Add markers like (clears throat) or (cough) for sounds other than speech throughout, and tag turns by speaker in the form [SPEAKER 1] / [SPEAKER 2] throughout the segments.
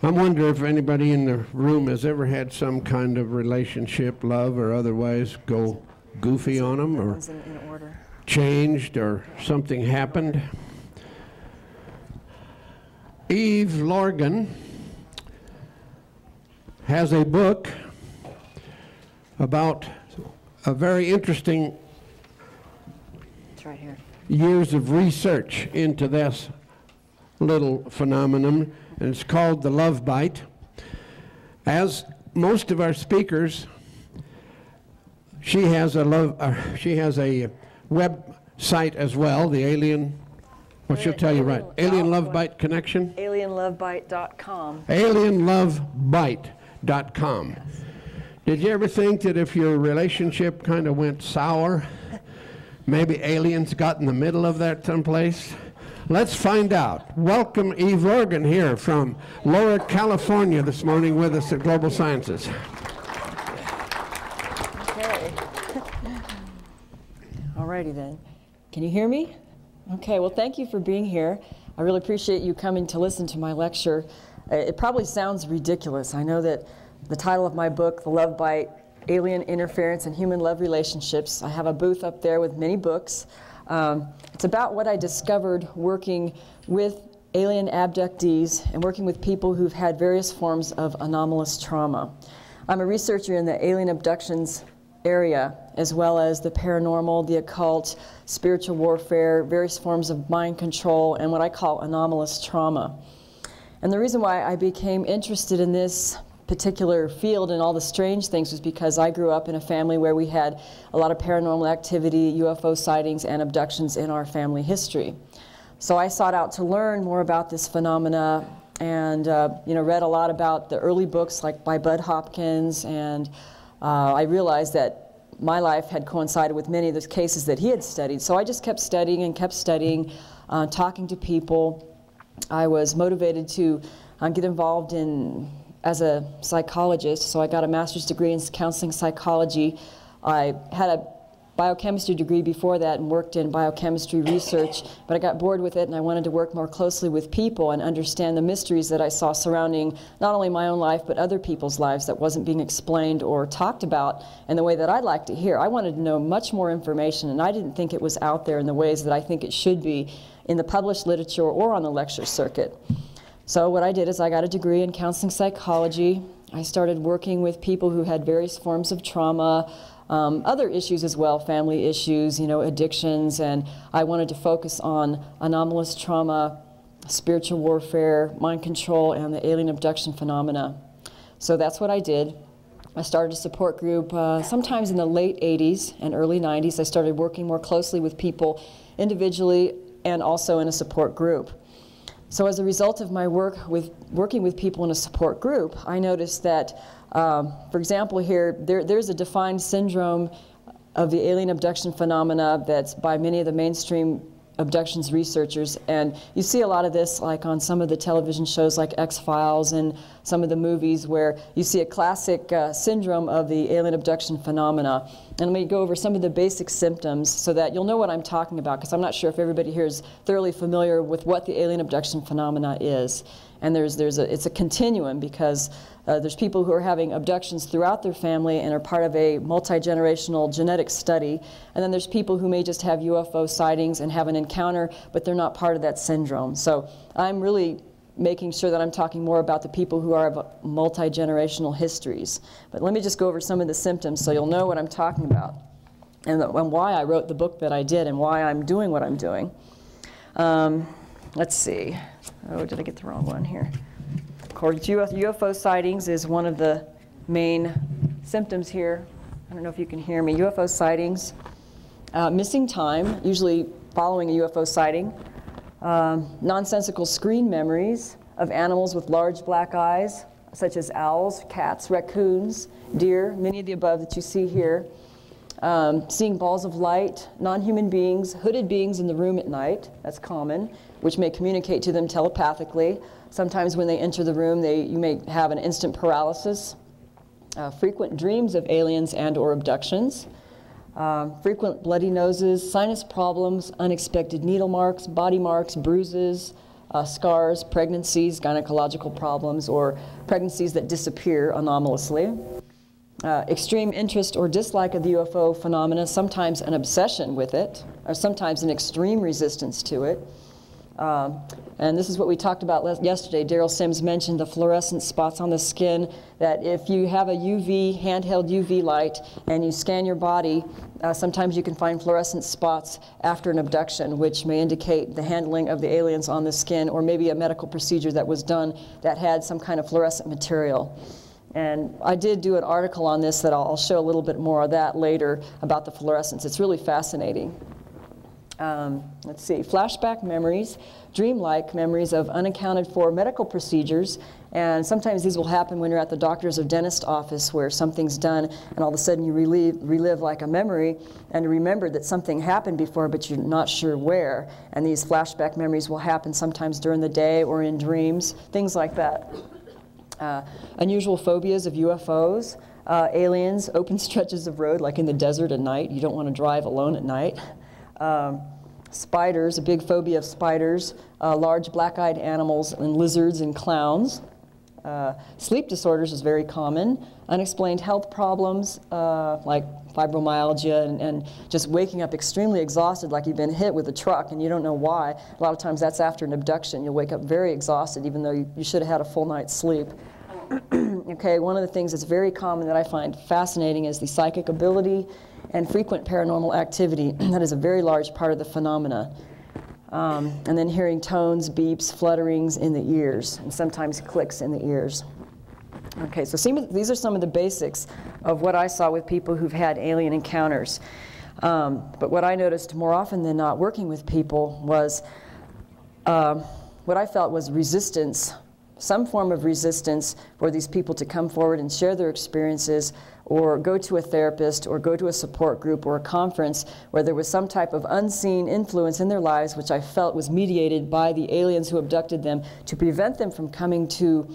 [SPEAKER 1] I wonder if anybody in the room has ever had some kind of relationship, love or otherwise, go goofy on them or
[SPEAKER 2] One's in, in order.
[SPEAKER 1] changed or something happened. Eve Lorgen has a book about a very interesting
[SPEAKER 2] right
[SPEAKER 1] years of research into this little phenomenon, and it's called the love bite. As most of our speakers, she has a love. Uh, she has a website as well. The alien. What she'll tell you right. Alien Love Bite Connection.
[SPEAKER 2] Alienlovebite.com.
[SPEAKER 1] alienlovebite.com. Did you ever think that if your relationship kind of went sour, maybe aliens got in the middle of that someplace? Let's find out. Welcome Eve Lorgen here from Lower California this morning with us at Global Sciences.
[SPEAKER 2] Okay. Alrighty then. Can you hear me? Okay, well, thank you for being here. I really appreciate you coming to listen to my lecture. Uh, It probably sounds ridiculous. I know that the title of my book, The Love Bite Alien Interference and Human Love Relationships, I have a booth up there with many books. Um, it's about what I discovered working with alien abductees and working with people who've had various forms of anomalous trauma. I'm a researcher in the alien abductions area, as well as the paranormal, the occult, spiritual warfare, various forms of mind control, and what I call anomalous trauma. And the reason why I became interested in this particular field and all the strange things was because I grew up in a family where we had a lot of paranormal activity, UFO sightings, and abductions in our family history. So I sought out to learn more about this phenomena and uh, you know read a lot about the early books like by Bud Hopkins and uh, I realized that my life had coincided with many of those cases that he had studied. So I just kept studying and kept studying, uh, talking to people. I was motivated to uh, get involved in as a psychologist. So I got a master's degree in counseling psychology. I had a biochemistry degree before that and worked in biochemistry research, but I got bored with it and I wanted to work more closely with people and understand the mysteries that I saw surrounding not only my own life but other people's lives that wasn't being explained or talked about in the way that I'd like to hear. I wanted to know much more information and I didn't think it was out there in the ways that I think it should be in the published literature or on the lecture circuit. So what I did is I got a degree in counseling psychology. I started working with people who had various forms of trauma, um, other issues as well, family issues, you know, addictions, and I wanted to focus on anomalous trauma, spiritual warfare, mind control, and the alien abduction phenomena. So that's what I did. I started a support group uh, sometimes in the late 80s and early 90s. I started working more closely with people individually and also in a support group. So as a result of my work with working with people in a support group, I noticed that, um, for example, here there, there's a defined syndrome of the alien abduction phenomena that's by many of the mainstream abductions researchers, and you see a lot of this like on some of the television shows like X-Files and some of the movies where you see a classic uh, syndrome of the alien abduction phenomena. And let me go over some of the basic symptoms so that you'll know what I'm talking about, because I'm not sure if everybody here is thoroughly familiar with what the alien abduction phenomena is. And there's, there's a, it's a continuum because uh, there's people who are having abductions throughout their family and are part of a multi-generational genetic study. And then there's people who may just have UFO sightings and have an encounter, but they're not part of that syndrome. So I'm really making sure that I'm talking more about the people who are of multi-generational histories. But let me just go over some of the symptoms so you'll know what I'm talking about and, and why I wrote the book that I did and why I'm doing what I'm doing. Um, let's see. Oh, did I get the wrong one here? UFO sightings is one of the main symptoms here. I don't know if you can hear me. UFO sightings, uh, missing time, usually following a UFO sighting, um, nonsensical screen memories of animals with large black eyes, such as owls, cats, raccoons, deer, many of the above that you see here. Um, seeing balls of light, non-human beings, hooded beings in the room at night, that's common, which may communicate to them telepathically. Sometimes when they enter the room, they, you may have an instant paralysis. Uh, frequent dreams of aliens and or abductions. Um, frequent bloody noses, sinus problems, unexpected needle marks, body marks, bruises, uh, scars, pregnancies, gynecological problems, or pregnancies that disappear anomalously. Uh, extreme interest or dislike of the UFO phenomena, sometimes an obsession with it, or sometimes an extreme resistance to it. Um, and this is what we talked about yesterday. Derrel Sims mentioned the fluorescent spots on the skin, that if you have a UV, handheld UV light, and you scan your body, uh, sometimes you can find fluorescent spots after an abduction, which may indicate the handling of the aliens on the skin, or maybe a medical procedure that was done that had some kind of fluorescent material. And I did do an article on this that I'll, I'll show a little bit more of that later about the fluorescence. It's really fascinating. Um, let's see, flashback memories, dreamlike memories of unaccounted for medical procedures. And sometimes these will happen when you're at the doctor's or dentist office where something's done and all of a sudden you relive, relive like a memory and remember that something happened before but you're not sure where. And these flashback memories will happen sometimes during the day or in dreams, things like that. Uh, unusual phobias of UFOs, uh, aliens, open stretches of road like in the desert at night. You don't want to drive alone at night. Um, spiders, a big phobia of spiders, uh, large black-eyed animals, and lizards and clowns. Uh, sleep disorders is very common. Unexplained health problems uh, like fibromyalgia and, and, just waking up extremely exhausted like you've been hit with a truck and you don't know why. A lot of times that's after an abduction. You'll wake up very exhausted even though you, you should have had a full night's sleep. (clears throat) okay, one of the things that's very common that I find fascinating is the psychic ability and frequent paranormal activity. (clears throat) that is a very large part of the phenomena. Um, and then hearing tones, beeps, flutterings in the ears, and sometimes clicks in the ears. Okay, so these are some of the basics of what I saw with people who've had alien encounters. Um, but what I noticed more often than not working with people was uh, what I felt was resistance, some form of resistance for these people to come forward and share their experiences or go to a therapist or go to a support group or a conference where there was some type of unseen influence in their lives, which I felt was mediated by the aliens who abducted them to prevent them from coming to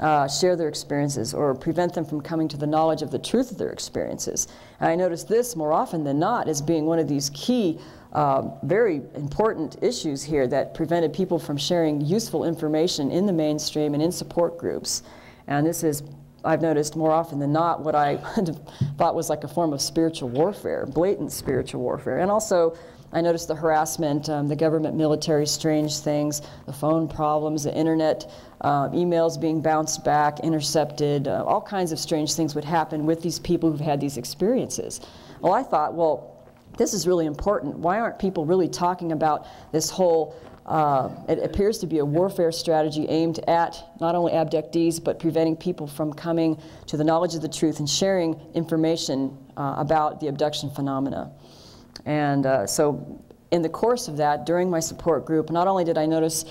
[SPEAKER 2] uh, share their experiences or prevent them from coming to the knowledge of the truth of their experiences. And I noticed this more often than not as being one of these key, uh, very important issues here that prevented people from sharing useful information in the mainstream and in support groups. And this is I've noticed more often than not what I (laughs) thought was like a form of spiritual warfare, blatant spiritual warfare. And also, I noticed the harassment, um, the government military strange things, the phone problems, the internet, uh, emails being bounced back, intercepted, uh, all kinds of strange things would happen with these people who've had these experiences. Well, I thought, well, this is really important. Why aren't people really talking about this whole uh, it appears to be a warfare strategy aimed at not only abductees, but preventing people from coming to the knowledge of the truth and sharing information uh, about the abduction phenomena. And uh, so, in the course of that, during my support group, not only did I notice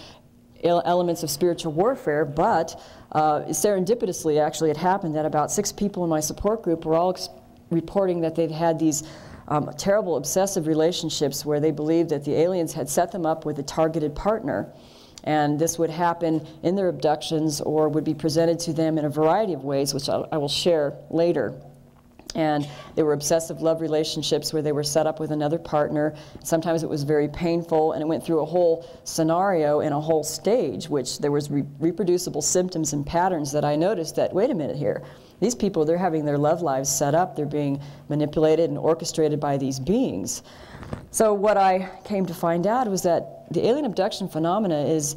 [SPEAKER 2] elements of spiritual warfare, but uh, serendipitously, actually, it happened that about six people in my support group were all reporting that they'd had these um, terrible obsessive relationships where they believed that the aliens had set them up with a targeted partner. And this would happen in their abductions or would be presented to them in a variety of ways, which I, I will share later. And they were obsessive love relationships where they were set up with another partner. Sometimes it was very painful, and it went through a whole scenario and a whole stage, which there was re reproducible symptoms and patterns that I noticed that, wait a minute here, these people, they're having their love lives set up, they're being manipulated and orchestrated by these beings. So what I came to find out was that the alien abduction phenomena is,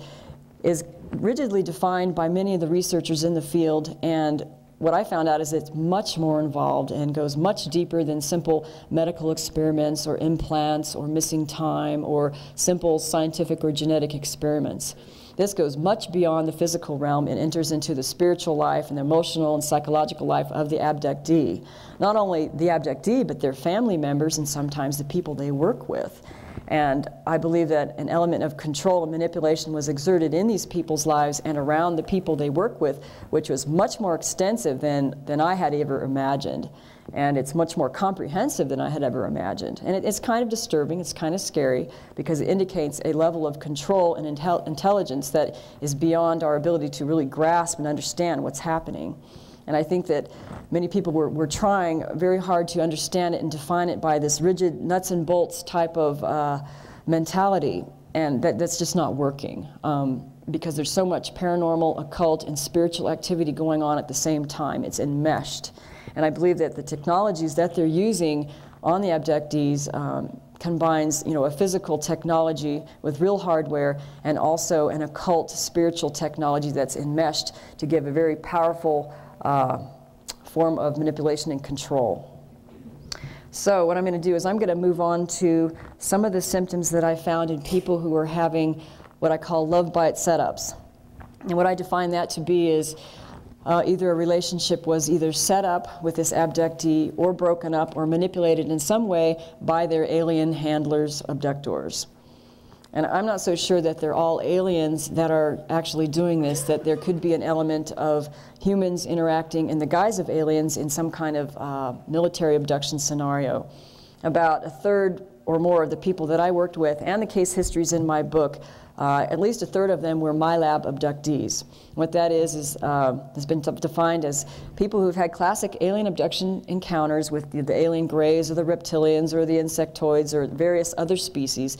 [SPEAKER 2] is rigidly defined by many of the researchers in the field and what I found out is it's much more involved and goes much deeper than simple medical experiments or implants or missing time or simple scientific or genetic experiments. This goes much beyond the physical realm and enters into the spiritual life and the emotional and psychological life of the abductee. Not only the abductee, but their family members and sometimes the people they work with. And I believe that an element of control and manipulation was exerted in these people's lives and around the people they work with, which was much more extensive than, than I had ever imagined and it's much more comprehensive than I had ever imagined. And it, it's kind of disturbing, it's kind of scary, because it indicates a level of control and intel intelligence that is beyond our ability to really grasp and understand what's happening. And I think that many people were, were trying very hard to understand it and define it by this rigid nuts and bolts type of uh, mentality, and that, that's just not working. Um, because there's so much paranormal, occult, and spiritual activity going on at the same time. It's enmeshed. And I believe that the technologies that they're using on the abductees um, combines you know, a physical technology with real hardware and also an occult spiritual technology that's enmeshed to give a very powerful uh, form of manipulation and control. So what I'm going to do is I'm going to move on to some of the symptoms that I found in people who are having what I call love bite setups. And what I define that to be is uh, either a relationship was either set up with this abductee or broken up or manipulated in some way by their alien handlers, abductors. And I'm not so sure that they're all aliens that are actually doing this, that there could be an element of humans interacting in the guise of aliens in some kind of uh, military abduction scenario. About a third or more of the people that I worked with and the case histories in my book uh, at least a third of them were my lab abductees. What that is, is uh, has been defined as people who've had classic alien abduction encounters with the, the alien greys or the reptilians or the insectoids or various other species,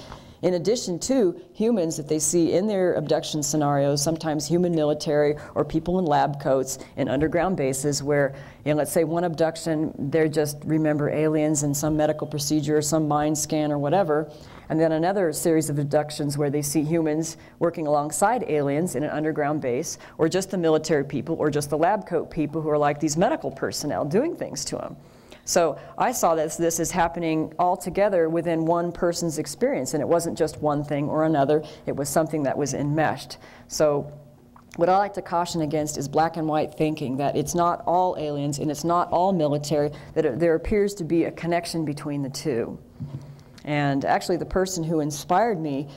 [SPEAKER 2] in addition to humans that they see in their abduction scenarios, sometimes human military or people in lab coats in underground bases where, you know, let's say one abduction, they just remember aliens and some medical procedure or some mind scan or whatever. And then another series of abductions where they see humans working alongside aliens in an underground base, or just the military people, or just the lab coat people who are like these medical personnel doing things to them. So I saw this, this is happening all together within one person's experience, and it wasn't just one thing or another, it was something that was enmeshed. So what I like to caution against is black and white thinking, that it's not all aliens and it's not all military, that there appears to be a connection between the two. And actually, the person who inspired me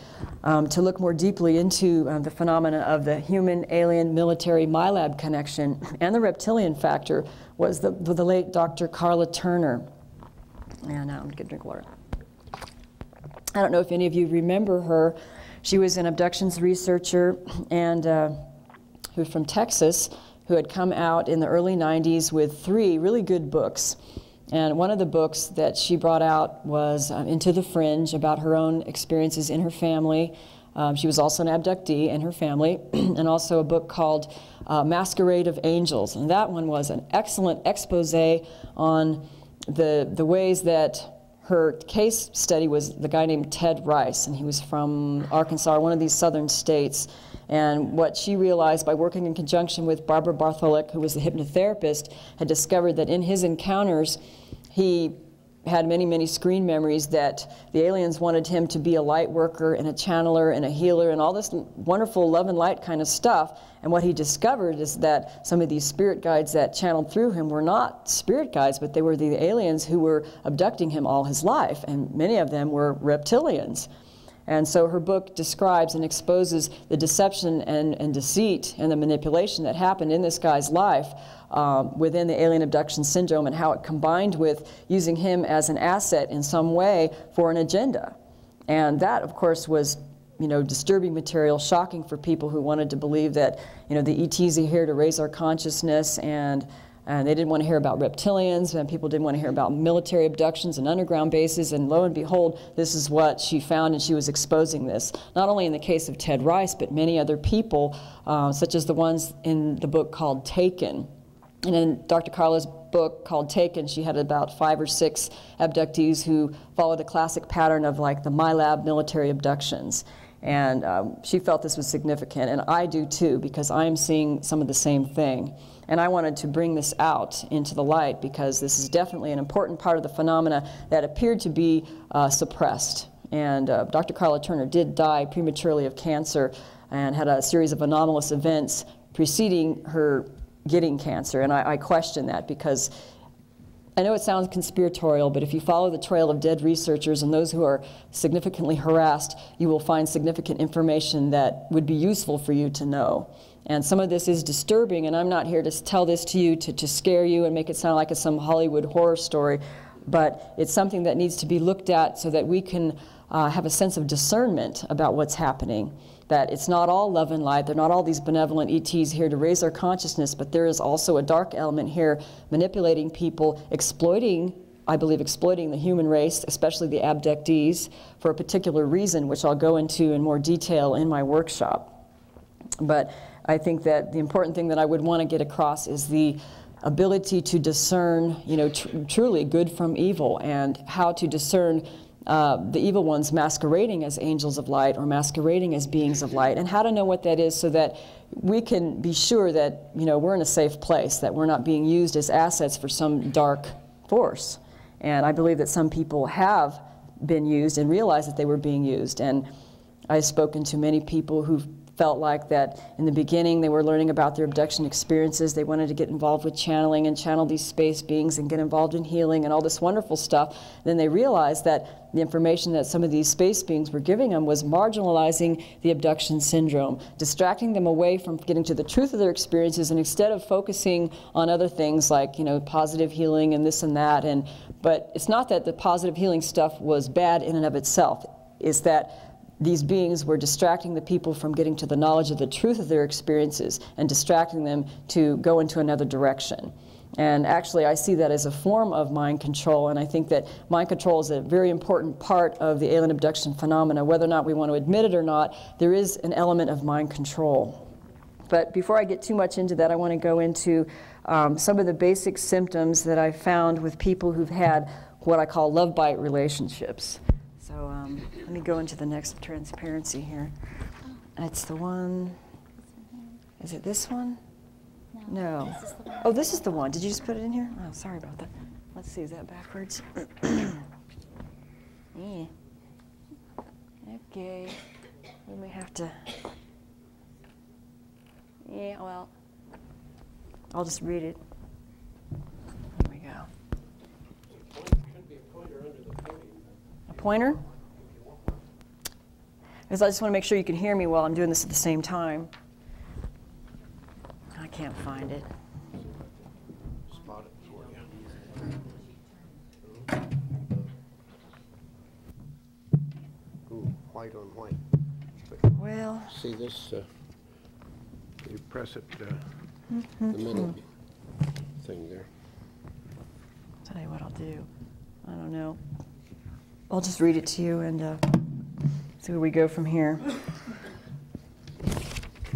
[SPEAKER 2] um, to look more deeply into uh, the phenomena of the human alien military MILAB connection and the reptilian factor was the, the late Dr. Karla Turner. And uh, I'm going to drink water. I don't know if any of you remember her. She was an abductions researcher and uh, who from Texas who had come out in the early 90s with three really good books. And one of the books that she brought out was um, Into the Fringe about her own experiences in her family. Um, she was also an abductee in her family, (clears throat) and also a book called uh, Masquerade of Angels. And that one was an excellent expose on the, the ways that her case study was the guy named Ted Rice, and he was from Arkansas, one of these southern states. And what she realized by working in conjunction with Barbara Bartholic, who was the hypnotherapist, had discovered that in his encounters, he had many, many screen memories that the aliens wanted him to be a light worker and a channeler and a healer and all this wonderful love and light kind of stuff. And what he discovered is that some of these spirit guides that channeled through him were not spirit guides, but they were the aliens who were abducting him all his life. And many of them were reptilians. And so her book describes and exposes the deception and, and deceit and the manipulation that happened in this guy's life um, within the alien abduction syndrome and how it combined with using him as an asset in some way for an agenda. And that, of course, was you know, disturbing material, shocking for people who wanted to believe that, you know, the ETs are here to raise our consciousness and and they didn't want to hear about reptilians, and people didn't want to hear about military abductions and underground bases. And lo and behold, this is what she found, and she was exposing this. Not only in the case of Ted Rice, but many other people, uh, such as the ones in the book called Taken. And in Dr. Karla's book called Taken, she had about five or six abductees who followed the classic pattern of like the MILAB military abductions. And um, she felt this was significant, and I do too, because I'm seeing some of the same thing. And I wanted to bring this out into the light because this is definitely an important part of the phenomena that appeared to be uh, suppressed. And uh, Dr. Karla Turner did die prematurely of cancer and had a series of anomalous events preceding her getting cancer. And I, I question that because I know it sounds conspiratorial, but if you follow the trail of dead researchers and those who are significantly harassed, you will find significant information that would be useful for you to know. And some of this is disturbing, and I'm not here to tell this to you to, to scare you and make it sound like it's some Hollywood horror story, but it's something that needs to be looked at so that we can uh, have a sense of discernment about what's happening that it's not all love and light. They're not all these benevolent ETs here to raise our consciousness, but there is also a dark element here manipulating people, exploiting, I believe, exploiting the human race, especially the abductees, for a particular reason, which I'll go into in more detail in my workshop. But I think that the important thing that I would want to get across is the ability to discern, you know, tr- truly good from evil and how to discern uh, the evil ones masquerading as angels of light or masquerading as beings of light, and how to know what that is so that we can be sure that you know we're in a safe place, that we're not being used as assets for some dark force. And I believe that some people have been used and realized that they were being used. And I've spoken to many people who've felt like that in the beginning they were learning about their abduction experiences. They wanted to get involved with channeling and channel these space beings and get involved in healing and all this wonderful stuff. Then they realized that the information that some of these space beings were giving them was marginalizing the abduction syndrome, distracting them away from getting to the truth of their experiences, and instead of focusing on other things like you know positive healing and this and that. And but it's not that the positive healing stuff was bad in and of itself. Is that these beings were distracting the people from getting to the knowledge of the truth of their experiences and distracting them to go into another direction. And actually, I see that as a form of mind control, and I think that mind control is a very important part of the alien abduction phenomena. Whether or not we want to admit it or not, there is an element of mind control. But before I get too much into that, I want to go into um, some of the basic symptoms that I found with people who've had what I call love bite relationships. So um, let me go into the next transparency here. It's the one. Is it this one? No.
[SPEAKER 3] This one.
[SPEAKER 2] Oh, this is the one. Did you just put it in here? Oh, sorry about that. Let's see, is that backwards? (clears throat) yeah. Okay. We may have to. Yeah, well, I'll just read it. There we go. A pointer? Because I just want to make sure you can hear me while I'm doing this at the same time. I can't find it.
[SPEAKER 1] Spot it for you. Ooh, white on white.
[SPEAKER 2] Well,
[SPEAKER 1] See this, uh, you press it, uh, the middle thing there.
[SPEAKER 2] I'll tell you what I'll do. I don't know. I'll just read it to you and uh, see where we go from here.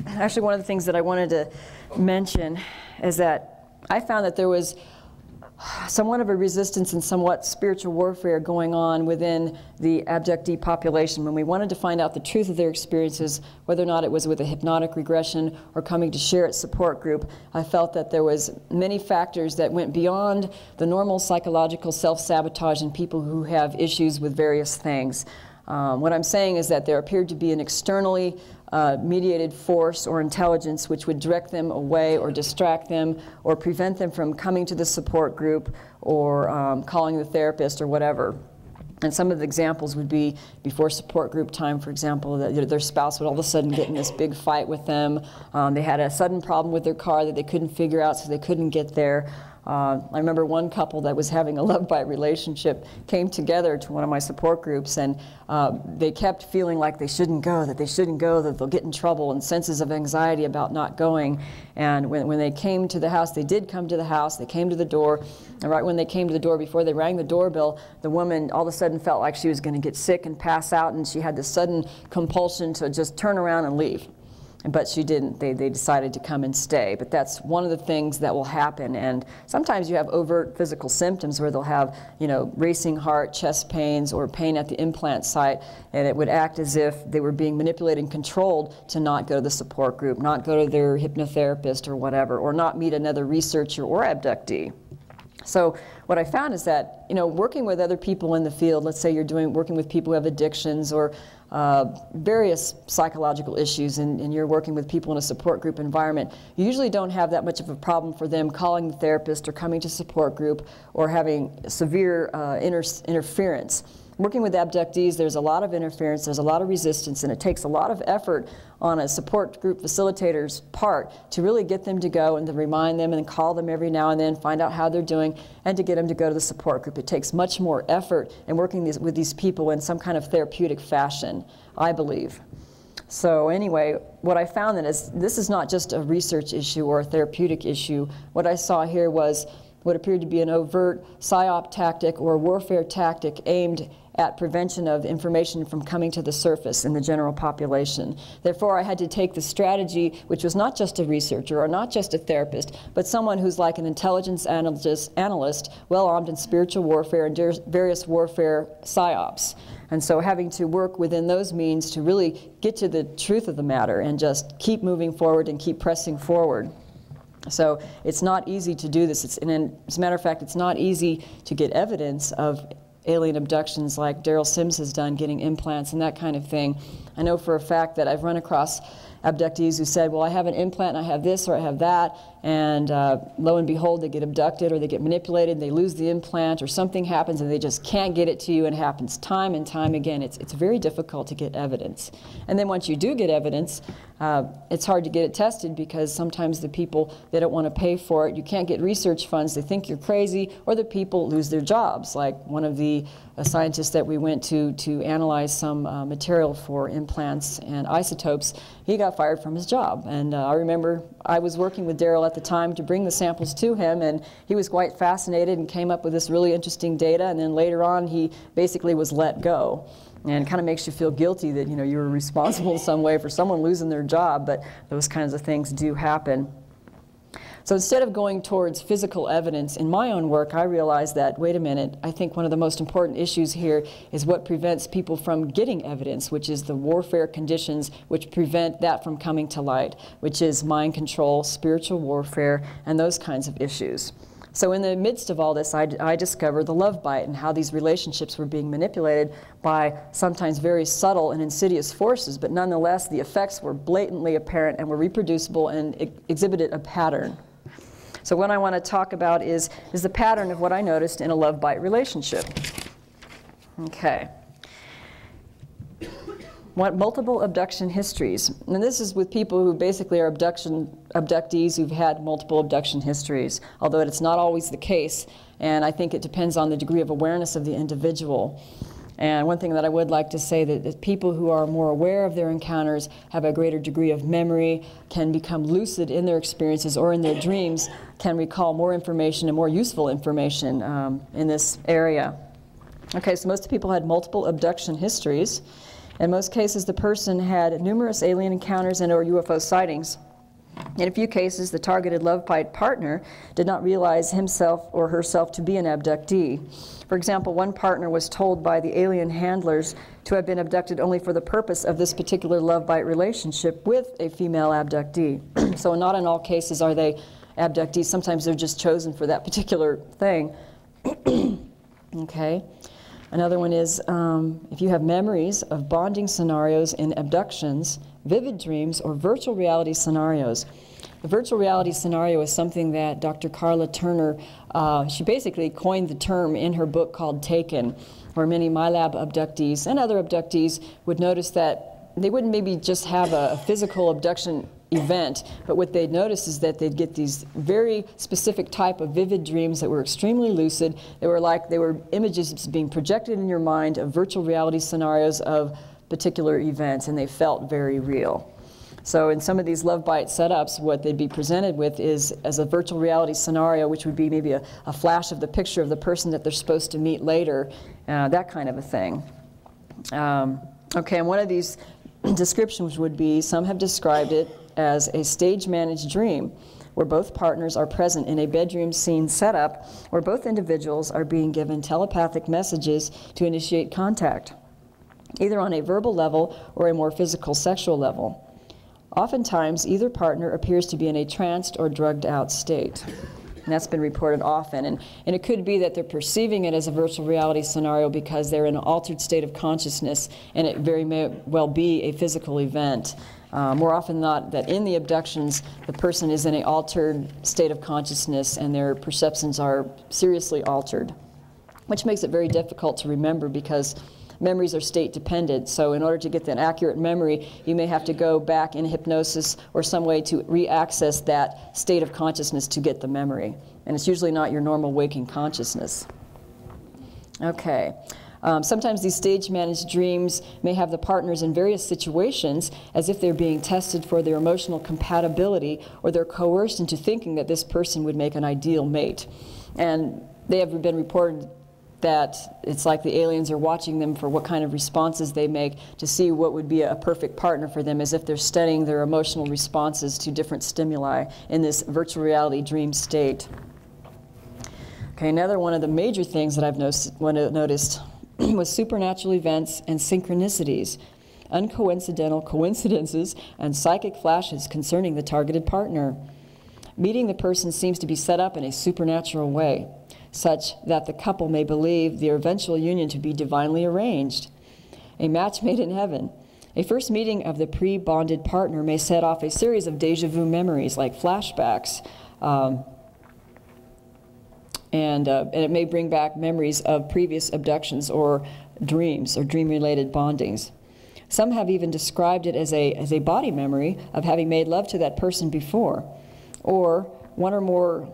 [SPEAKER 2] Actually, one of the things that I wanted to mention is that I found that there was somewhat of a resistance and somewhat spiritual warfare going on within the abductee population when we wanted to find out the truth of their experiences, whether or not it was with a hypnotic regression or coming to share its support group. I felt that there was many factors that went beyond the normal psychological self-sabotage in people who have issues with various things. Um, what I'm saying is that there appeared to be an externally uh, mediated force or intelligence which would direct them away or distract them or prevent them from coming to the support group or um, calling the therapist or whatever. And some of the examples would be before support group time, for example, that their spouse would all of a sudden get in this big fight with them. Um, they had a sudden problem with their car that they couldn't figure out, so they couldn't get there. Uh, I remember one couple that was having a (laughs) love bite relationship came together to one of my support groups, and uh, they kept feeling like they shouldn't go, that they shouldn't go, that they'll get in trouble, and senses of anxiety about not going. And when, when they came to the house, they did come to the house, they came to the door, and right when they came to the door, before they rang the doorbell, the woman all of a sudden felt like she was going to get sick and pass out, and she had this sudden compulsion to just turn around and leave but she didn't. They, they decided to come and stay. But that's one of the things that will happen. And sometimes you have overt physical symptoms where they'll have, you know, racing heart, chest pains, or pain at the implant site, and it would act as if they were being manipulated and controlled to not go to the support group, not go to their hypnotherapist or whatever, or not meet another researcher or abductee. So what I found is that you know working with other people in the field, let's say you're doing working with people who have addictions or uh, various psychological issues and, and, you're working with people in a support group environment, you usually don't have that much of a problem for them calling the therapist or coming to support group or having severe uh, inter interference. Working with abductees, there's a lot of interference, there's a lot of resistance, and it takes a lot of effort on a support group facilitator's part to really get them to go and to remind them and call them every now and then, find out how they're doing, and to get them to go to the support group. It takes much more effort in working these, with these people in some kind of therapeutic fashion, I believe. So anyway, what I found that is this is not just a research issue or a therapeutic issue. What I saw here was what appeared to be an overt psyop tactic or warfare tactic aimed at prevention of information from coming to the surface in the general population. Therefore, I had to take the strategy, which was not just a researcher or not just a therapist, but someone who's like an intelligence analyst, analyst well armed in spiritual warfare and various warfare psyops. And so having to work within those means to really get to the truth of the matter and just keep moving forward and keep pressing forward. So it's not easy to do this. It's, and as a matter of fact, it's not easy to get evidence of alien abductions like Derrel Sims has done, getting implants and that kind of thing. I know for a fact that I've run across abductees who said, well, I have an implant and I have this or I have that, and uh, lo and behold, they get abducted or they get manipulated, they lose the implant, or something happens and they just can't get it to you, and it happens time and time again. It's, it's very difficult to get evidence. And then once you do get evidence, uh, it's hard to get it tested because sometimes the people, they don't want to pay for it. You can't get research funds, they think you're crazy, or the people lose their jobs. Like one of the uh, scientists that we went to to analyze some uh, material for implants and isotopes, he got fired from his job. And uh, I remember I was working with Derrel the time to bring the samples to him, and he was quite fascinated and came up with this really interesting data. And then later on, he basically was let go and kind of makes you feel guilty that you know you were responsible in some way for someone losing their job but those kinds of things do happen so instead of going towards physical evidence in my own work, I realized that, wait a minute, I think one of the most important issues here is what prevents people from getting evidence, which is the warfare conditions which prevent that from coming to light, which is mind control, spiritual warfare, and those kinds of issues. So in the midst of all this, I, I, discovered the love bite and how these relationships were being manipulated by sometimes very subtle and insidious forces, but nonetheless, the effects were blatantly apparent and were reproducible and ex exhibited a pattern. So what I want to talk about is, is the pattern of what I noticed in a love-bite relationship. Okay. Want multiple abduction histories. And this is with people who basically are abduction abductees who've had multiple abduction histories, although it's not always the case. And I think it depends on the degree of awareness of the individual. And one thing that I would like to say that, that people who are more aware of their encounters have a greater degree of memory, can become lucid in their experiences or in their dreams, can recall more information and more useful information um, in this area. Okay, so most people had multiple abduction histories. In most cases, the person had numerous alien encounters and or UFO sightings. In a few cases, the targeted love bite partner did not realize himself or herself to be an abductee. For example, one partner was told by the alien handlers to have been abducted only for the purpose of this particular love bite relationship with a female abductee. (clears throat) so, not in all cases are they abductees, sometimes they're just chosen for that particular thing. (clears throat) okay. Another one is um, if you have memories of bonding scenarios in abductions, vivid dreams, or virtual reality scenarios. The virtual reality scenario is something that Dr. Karla Turner, uh, she basically coined the term in her book called Taken, where many MILAB abductees and other abductees would notice that they wouldn't maybe just have a, a physical abduction event, but what they'd notice is that they'd get these very specific type of vivid dreams that were extremely lucid. They were like they were images being projected in your mind of virtual reality scenarios of particular events, and they felt very real. So in some of these love bite setups, what they'd be presented with is as a virtual reality scenario, which would be maybe a, a flash of the picture of the person that they're supposed to meet later, uh, that kind of a thing. Um, okay, and one of these (clears throat) descriptions would be, some have described it as a stage managed dream where both partners are present in a bedroom scene setup where both individuals are being given telepathic messages to initiate contact, either on a verbal level or a more physical sexual level. Oftentimes, either partner appears to be in a tranced or drugged out state. And that's been reported often. And, and it could be that they're perceiving it as a virtual reality scenario because they're in an altered state of consciousness, and it very may well be a physical event. Uh, more often than not, that in the abductions, the person is in an altered state of consciousness and their perceptions are seriously altered, which makes it very difficult to remember because memories are state dependent. So in order to get an accurate memory, you may have to go back in hypnosis or some way to re-access that state of consciousness to get the memory. And it's usually not your normal waking consciousness. Okay. Um, sometimes these stage managed dreams may have the partners in various situations as if they're being tested for their emotional compatibility or they're coerced into thinking that this person would make an ideal mate. And they have been reported that it's like the aliens are watching them for what kind of responses they make to see what would be a perfect partner for them, as if they're studying their emotional responses to different stimuli in this virtual reality dream state. Okay, another one of the major things that I've noticed (clears throat) was supernatural events and synchronicities, uncoincidental coincidences, and psychic flashes concerning the targeted partner. Meeting the person seems to be set up in a supernatural way such that the couple may believe their eventual union to be divinely arranged. A match made in heaven. A first meeting of the pre bonded partner may set off a series of deja vu memories, like flashbacks. Um, and, uh, and it may bring back memories of previous abductions or dreams or dream related bondings. Some have even described it as a, as a body memory of having made love to that person before, or one or more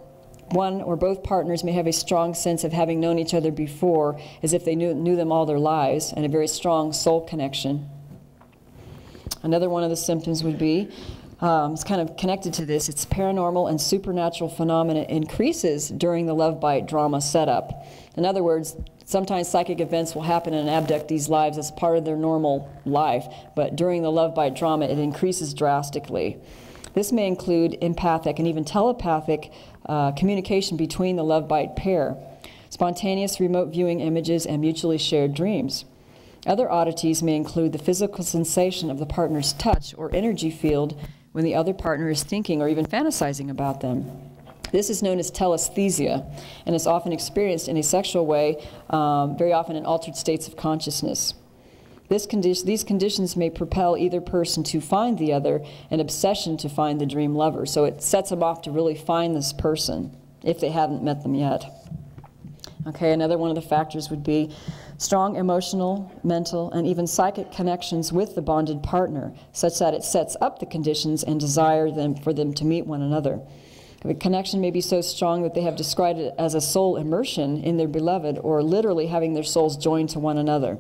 [SPEAKER 2] one or both partners may have a strong sense of having known each other before, as if they knew, knew them all their lives, and a very strong soul connection. Another one of the symptoms would be um, it's kind of connected to this. It's paranormal and supernatural phenomena increases during the love bite drama setup. In other words, sometimes psychic events will happen in abductee's lives as part of their normal life, but during the love bite drama, it increases drastically. This may include empathic and even telepathic uh, communication between the love bite pair, spontaneous remote viewing images, and mutually shared dreams. Other oddities may include the physical sensation of the partner's touch or energy field when the other partner is thinking or even fantasizing about them. This is known as telesthesia and is often experienced in a sexual way, um, very often in altered states of consciousness. Condi these conditions may propel either person to find the other, an obsession to find the dream lover. So it sets them off to really find this person if they haven't met them yet. Okay, another one of the factors would be strong emotional, mental, and even psychic connections with the bonded partner, such that it sets up the conditions and desire them for them to meet one another. The connection may be so strong that they have described it as a soul immersion in their beloved, or literally having their souls joined to one another.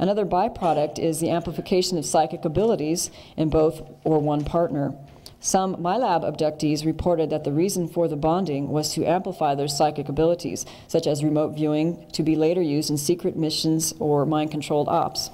[SPEAKER 2] Another byproduct is the amplification of psychic abilities in both or one partner. Some MILAB abductees reported that the reason for the bonding was to amplify their psychic abilities, such as remote viewing, to be later used in secret missions or mind controlled ops.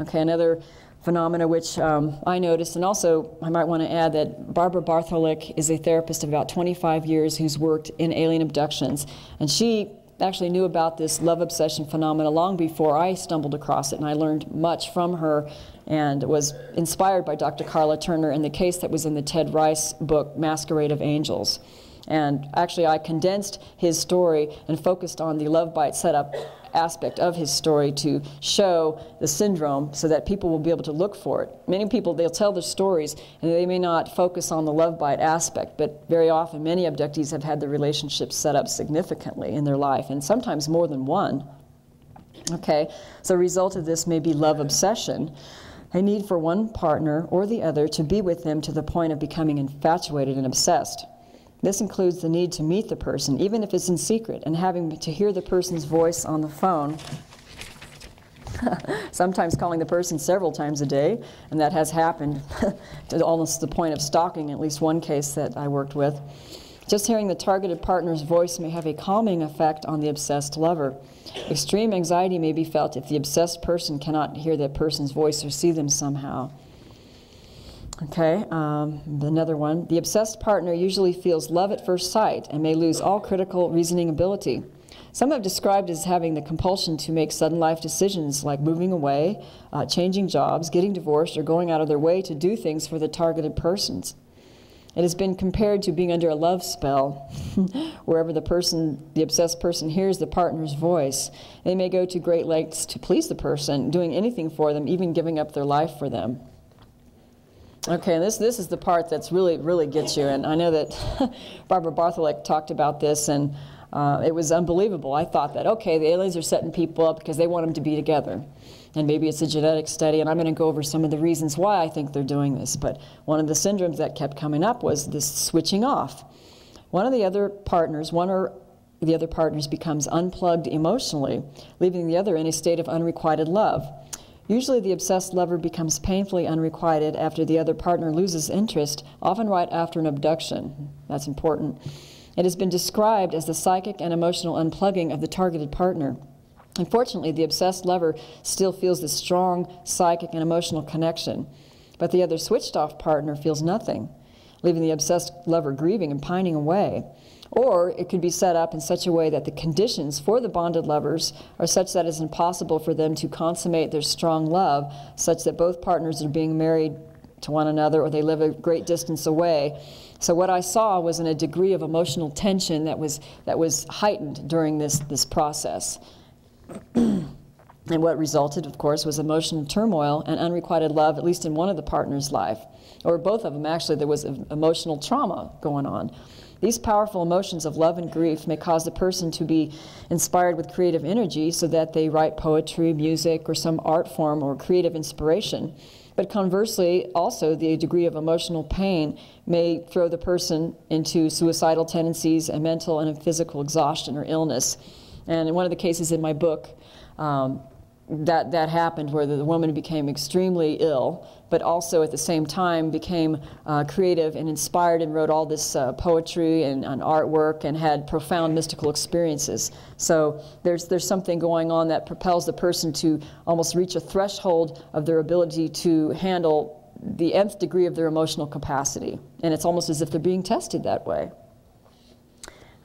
[SPEAKER 2] Okay, another phenomena which um, I noticed, and also I might want to add that Barbara Bartholic is a therapist of about 25 years who's worked in alien abductions, and she actually knew about this love obsession phenomena long before I stumbled across it, and I learned much from her and was inspired by Dr. Karla Turner in the case that was in the Ted Rice book, Masquerade of Angels. And actually, I condensed his story and focused on the love bite setup aspect of his story to show the syndrome so that people will be able to look for it. Many people, they'll tell their stories and they may not focus on the love bite aspect, but very often many abductees have had the relationship set up significantly in their life and sometimes more than one. Okay, so a result of this may be love obsession a need for one partner or the other to be with them to the point of becoming infatuated and obsessed. This includes the need to meet the person, even if it's in secret, and having to hear the person's voice on the phone. (laughs) Sometimes calling the person several times a day, and that has happened (laughs) to almost the point of stalking, at least one case that I worked with. Just hearing the targeted partner's voice may have a calming effect on the obsessed lover. Extreme anxiety may be felt if the obsessed person cannot hear that person's voice or see them somehow. Okay, um, another one. The obsessed partner usually feels love at first sight and may lose all critical reasoning ability. Some have described as having the compulsion to make sudden life decisions like moving away, uh, changing jobs, getting divorced, or going out of their way to do things for the targeted persons. It has been compared to being under a love spell, (laughs) wherever the person, the obsessed person, hears the partner's voice. They may go to great lengths to please the person, doing anything for them, even giving up their life for them. Okay, and this, this is the part that's really, really gets you. And I know that (laughs) Barbara Bartholic talked about this, and uh, it was unbelievable. I thought that, okay, the aliens are setting people up because they want them to be together. And maybe it's a genetic study, and I'm going to go over some of the reasons why I think they're doing this. But one of the syndromes that kept coming up was this switching off. One of the other partners, one or the other partners becomes unplugged emotionally, leaving the other in a state of unrequited love. Usually, the obsessed lover becomes painfully unrequited after the other partner loses interest, often right after an abduction. That's important. It has been described as the psychic and emotional unplugging of the targeted partner. Unfortunately, the obsessed lover still feels this strong psychic and emotional connection, but the other switched off partner feels nothing, leaving the obsessed lover grieving and pining away. Or it could be set up in such a way that the conditions for the bonded lovers are such that it's impossible for them to consummate their strong love, such that both partners are being married to one another or they live a great distance away. So what I saw was in a degree of emotional tension that was, that was heightened during this, this process. (clears throat) and what resulted, of course, was emotional turmoil and unrequited love, at least in one of the partners' life. Or both of them, actually, there was emotional trauma going on. These powerful emotions of love and grief may cause the person to be inspired with creative energy so that they write poetry, music, or some art form or creative inspiration. But conversely, also, the degree of emotional pain may throw the person into suicidal tendencies and mental and physical exhaustion or illness. And in one of the cases in my book, um, that, that happened where the, woman became extremely ill, but also at the same time became uh, creative and inspired and wrote all this uh, poetry and, and, artwork and had profound mystical experiences. So there's, there's something going on that propels the person to almost reach a threshold of their ability to handle the nth degree of their emotional capacity. And it's almost as if they're being tested that way.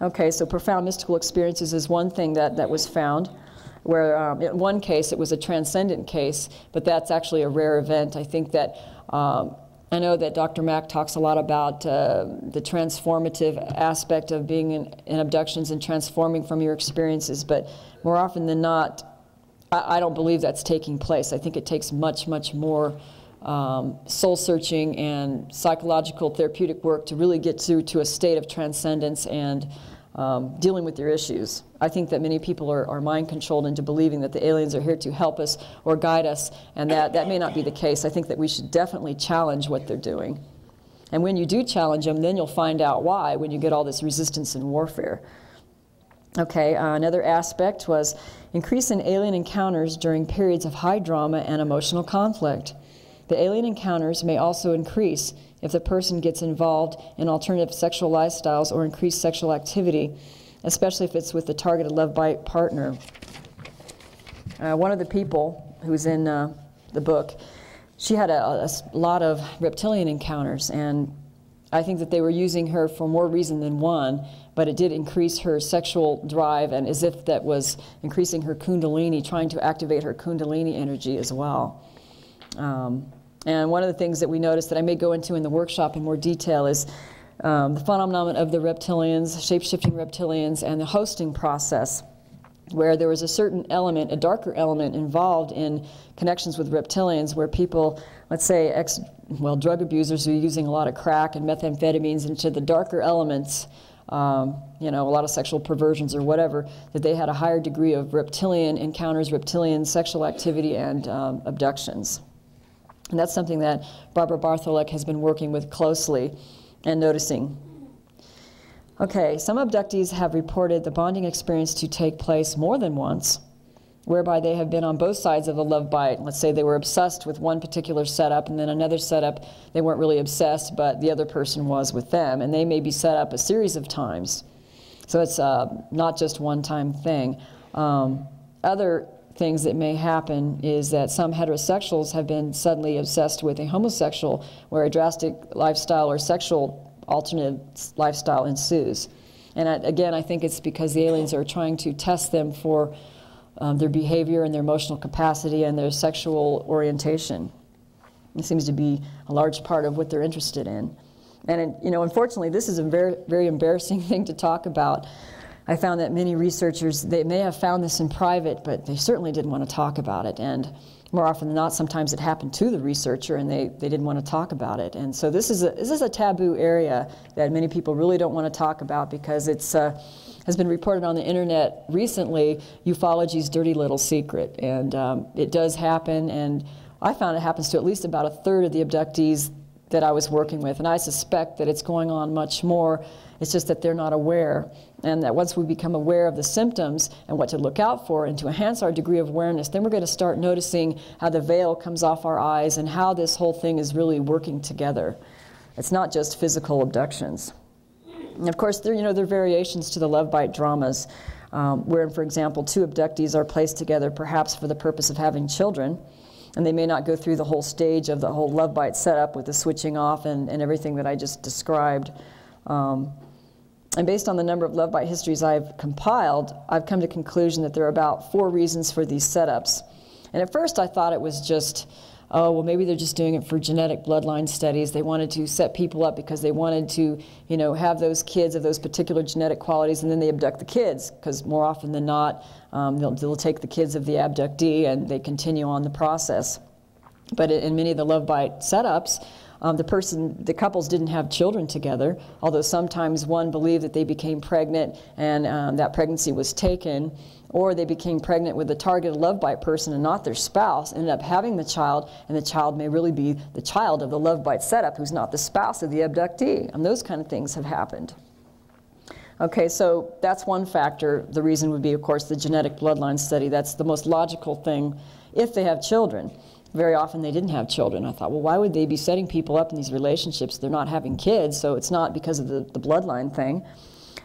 [SPEAKER 2] Okay, so profound mystical experiences is one thing that, that was found where um, in one case it was a transcendent case, but that's actually a rare event. I think that um, I know that Dr. Mack talks a lot about uh, the transformative aspect of being in, in, abductions and transforming from your experiences, but more often than not, I, I don't believe that's taking place. I think it takes much, much more um, soul searching and psychological therapeutic work to really get to, to a state of transcendence and um, dealing with your issues. I think that many people are, are mind controlled into believing that the aliens are here to help us or guide us, and that, that may not be the case. I think that we should definitely challenge what they're doing. And when you do challenge them, then you'll find out why when you get all this resistance and warfare. Okay, uh, another aspect was increase in alien encounters during periods of high drama and emotional conflict. The alien encounters may also increase if the person gets involved in alternative sexual lifestyles or increased sexual activity, especially if it's with the targeted love bite partner. Uh, one of the people who's in uh, the book, she had a, a, lot of reptilian encounters, and I think that they were using her for more reason than one, but it did increase her sexual drive, and as if that was increasing her kundalini, trying to activate her kundalini energy as well. Um, and one of the things that we noticed that I may go into in the workshop in more detail is um, the phenomenon of the reptilians, shape-shifting reptilians, and the hosting process, where there was a certain element, a darker element involved in connections with reptilians, where people, let's say, ex, well, drug abusers who are using a lot of crack and methamphetamines into the darker elements, um, you know, a lot of sexual perversions or whatever, that they had a higher degree of reptilian encounters, reptilian sexual activity, and um, abductions. And that's something that Barbara Bartholic has been working with closely and noticing. Okay, some abductees have reported the bonding experience to take place more than once, whereby they have been on both sides of the love bite. Let's say they were obsessed with one particular setup, and then another setup, they weren't really obsessed, but the other person was with them, and they may be set up a series of times. So it's uh, not just one time thing. Um, other things that may happen is that some heterosexuals have been suddenly obsessed with a homosexual where a drastic lifestyle or sexual alternate lifestyle ensues. And I, again, I think it's because the aliens are trying to test them for um, their behavior and their emotional capacity and their sexual orientation. It seems to be a large part of what they're interested in. And, you know, unfortunately, this is a very, very embarrassing (laughs) thing to talk about I found that many researchers, they may have found this in private, but they certainly didn't want to talk about it. And more often than not, sometimes it happened to the researcher and they, they didn't want to talk about it. And so this is, a, this is a taboo area that many people really don't want to talk about because it's uh, has been reported on the internet recently, ufology's dirty little secret. And um, it does happen, and I found it happens to at least about a third of the abductees that I was working with. And I suspect that it's going on much more. It's just that they're not aware and that once we become aware of the symptoms and what to look out for and to enhance our degree of awareness, then we're going to start noticing how the veil comes off our eyes and how this whole thing is really working together. It's not just physical abductions. And of course, there, you know, there are variations to the love bite dramas, um, where, for example, two abductees are placed together perhaps for the purpose of having children, and they may not go through the whole stage of the whole love bite setup with the switching off and, and everything that I just described. Um, and based on the number of love bite histories I've compiled, I've come to conclusion that there are about four reasons for these setups. And at first I thought it was just oh, well, maybe they're just doing it for genetic bloodline studies. They wanted to set people up because they wanted to, you know, have those kids of those particular genetic qualities, and then they abduct the kids, because more often than not, um, they'll, they'll take the kids of the abductee and they continue on the process. But in many of the love bite setups, um, the person, the couples didn't have children together, although sometimes one believed that they became pregnant and um, that pregnancy was taken or they became pregnant with a targeted love bite person and not their spouse, ended up having the child, and the child may really be the child of the love bite setup who's not the spouse of the abductee. And those kind of things have happened. Okay, so that's one factor. The reason would be, of course, the genetic bloodline study. That's the most logical thing if they have children. Very often they didn't have children. I thought, well, why would they be setting people up in these relationships? They're not having kids, so it's not because of the, the bloodline thing.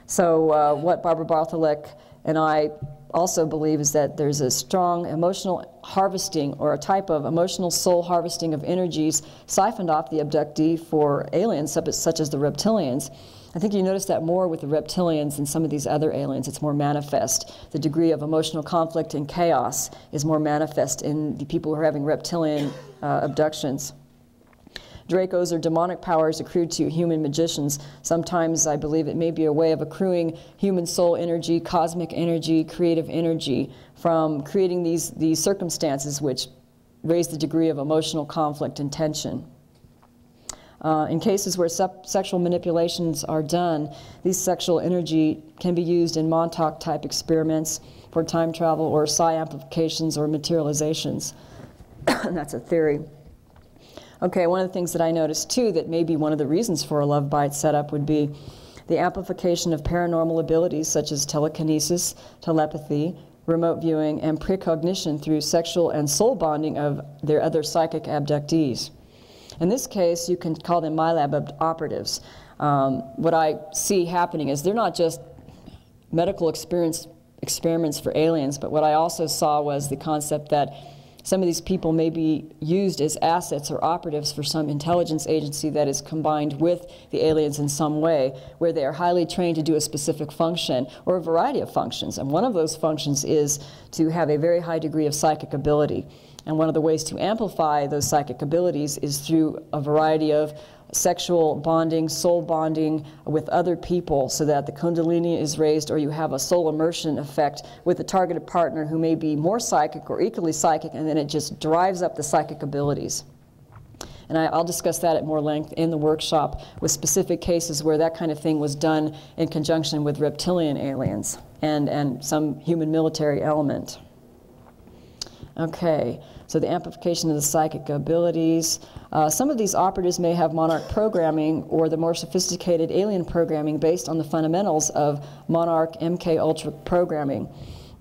[SPEAKER 2] So, uh, what Barbara Bartholic and I also believe is that there's a strong emotional harvesting or a type of emotional soul harvesting of energies siphoned off the abductee for aliens such as the reptilians. I think you notice that more with the reptilians than some of these other aliens. It's more manifest. The degree of emotional conflict and chaos is more manifest in the people who are having reptilian uh, abductions. Dracos or demonic powers accrued to human magicians. Sometimes I believe it may be a way of accruing human soul energy, cosmic energy, creative energy from creating these, these circumstances which raise the degree of emotional conflict and tension. Uh, in cases where sexual manipulations are done, these sexual energy can be used in Montauk type experiments for time travel or psi amplifications or materializations. (coughs) that's a theory. Okay, one of the things that I noticed too that may be one of the reasons for a love bite setup would be the amplification of paranormal abilities such as telekinesis, telepathy, remote viewing, and precognition through sexual and soul bonding of their other psychic abductees. In this case, you can call them MILAB operatives. Um, what I see happening is they're not just medical experience experiments for aliens, but what I also saw was the concept that some of these people may be used as assets or operatives for some intelligence agency that is combined with the aliens in some way, where they are highly trained to do a specific function or a variety of functions. And one of those functions is to have a very high degree of psychic ability. And one of the ways to amplify those psychic abilities is through a variety of sexual bonding, soul bonding with other people so that the kundalini is raised or you have a soul immersion effect with a targeted partner who may be more psychic or equally psychic and then it just drives up the psychic abilities. And I, will discuss that at more length in the workshop with specific cases where that kind of thing was done in conjunction with reptilian aliens and, and some human military element. Okay, so the amplification of the psychic abilities. Uh, some of these operatives may have monarch programming or the more sophisticated alien programming based on the fundamentals of monarch MK Ultra programming.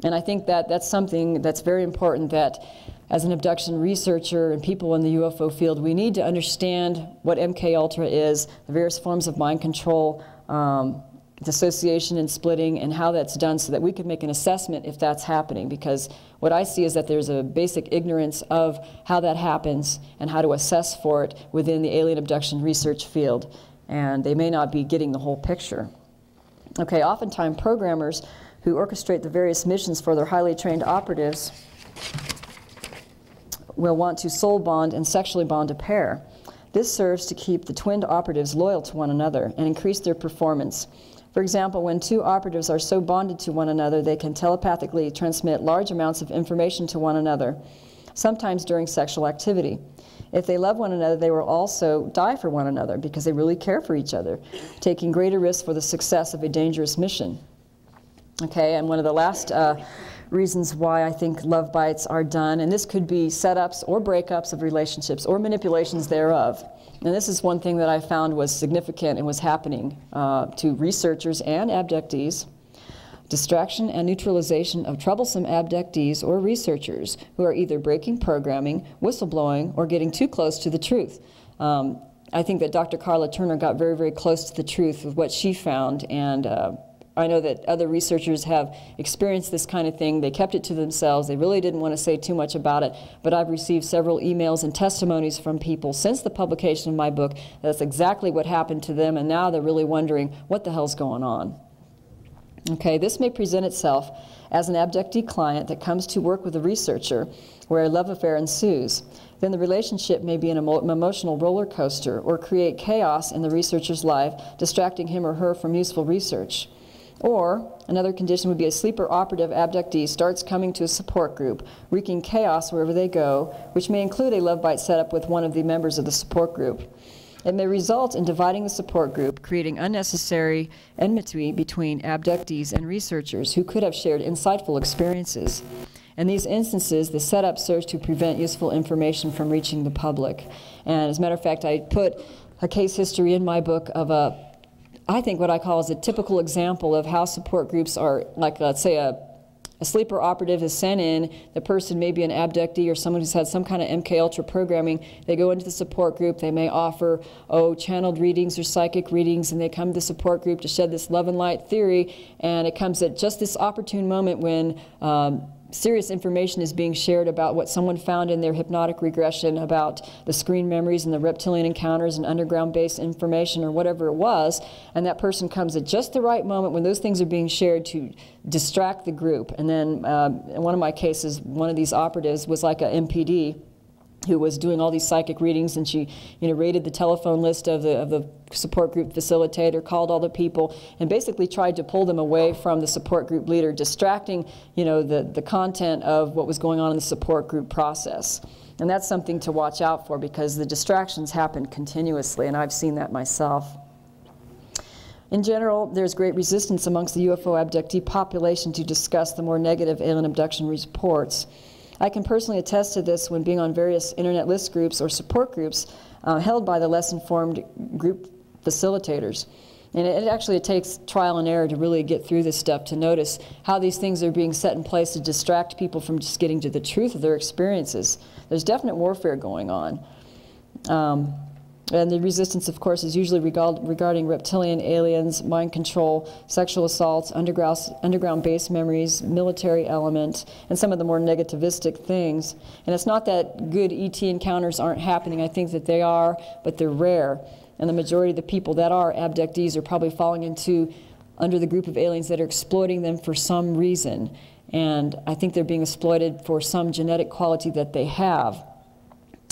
[SPEAKER 2] And I think that that's something that's very important that as an abduction researcher and people in the UFO field, we need to understand what MK Ultra is, the various forms of mind control, um, dissociation and splitting, and how that's done so that we can make an assessment if that's happening. Because what I see is that there's a basic ignorance of how that happens and how to assess for it within the alien abduction research field. And they may not be getting the whole picture. Okay, oftentimes programmers who orchestrate the various missions for their highly trained operatives will want to soul bond and sexually bond a pair. This serves to keep the twinned operatives loyal to one another and increase their performance. For example, when two operatives are so bonded to one another, they can telepathically transmit large amounts of information to one another, sometimes during sexual activity. If they love one another, they will also die for one another because they really care for each other, taking greater risks for the success of a dangerous mission. Okay, and one of the last uh, reasons why I think love bites are done, and this could be setups or breakups of relationships or manipulations thereof. And this is one thing that I found was significant and was happening uh, to researchers and abductees. Distraction and neutralization of troublesome abductees or researchers who are either breaking programming, whistleblowing, or getting too close to the truth. Um, I think that Dr. Karla Turner got very, very close to the truth of what she found, and uh, I know that other researchers have experienced this kind of thing. They kept it to themselves. They really didn't want to say too much about it, but I've received several emails and testimonies from people since the publication of my book. That's exactly what happened to them, and now they're really wondering what the hell's going on. Okay, this may present itself as an abductee client that comes to work with a researcher where a love affair ensues. Then the relationship may be an emo emotional roller coaster or create chaos in the researcher's life, distracting him or her from useful research. Or another condition would be a sleeper operative abductee starts coming to a support group, wreaking chaos wherever they go, which may include a love bite setup with one of the members of the support group. It may result in dividing the support group, creating unnecessary enmity between abductees and researchers who could have shared insightful experiences. In these instances, the setup serves to prevent useful information from reaching the public. And as a matter of fact, I put a case history in my book of a I think what I call is a typical example of how support groups are, like let's say a, a sleeper operative is sent in, the person may be an abductee or someone who's had some kind of MK Ultra programming, they go into the support group, they may offer, oh, channeled readings or psychic readings, and they come to the support group to shed this love and light theory, and it comes at just this opportune moment when um, serious information is being shared about what someone found in their hypnotic regression about the screen memories and the reptilian encounters and underground base information or whatever it was, and that person comes at just the right moment when those things are being shared to distract the group. And then uh, in one of my cases, one of these operatives was like a MPD who was doing all these psychic readings and she you know raided the telephone list of the, of the support group facilitator called all the people and basically tried to pull them away from the support group leader distracting you know the, the content of what was going on in the support group process and that's something to watch out for because the distractions happen continuously and i've seen that myself in general, there's great resistance amongst the UFO abductee population to discuss the more negative alien abduction reports. I can personally attest to this when being on various internet list groups or support groups uh, held by the less informed group facilitators. And it, actually it takes trial and error to really get through this stuff to notice how these things are being set in place to distract people from just getting to the truth of their experiences. There's definite warfare going on. Um, and the resistance, of course, is usually regard, regarding reptilian aliens, mind control, sexual assaults, underground, underground base memories, military element, and some of the more negativistic things. And it's not that good ET encounters aren't happening. I think that they are, but they're rare. And the majority of the people that are abductees are probably falling into under the group of aliens that are exploiting them for some reason. And I think they're being exploited for some genetic quality that they have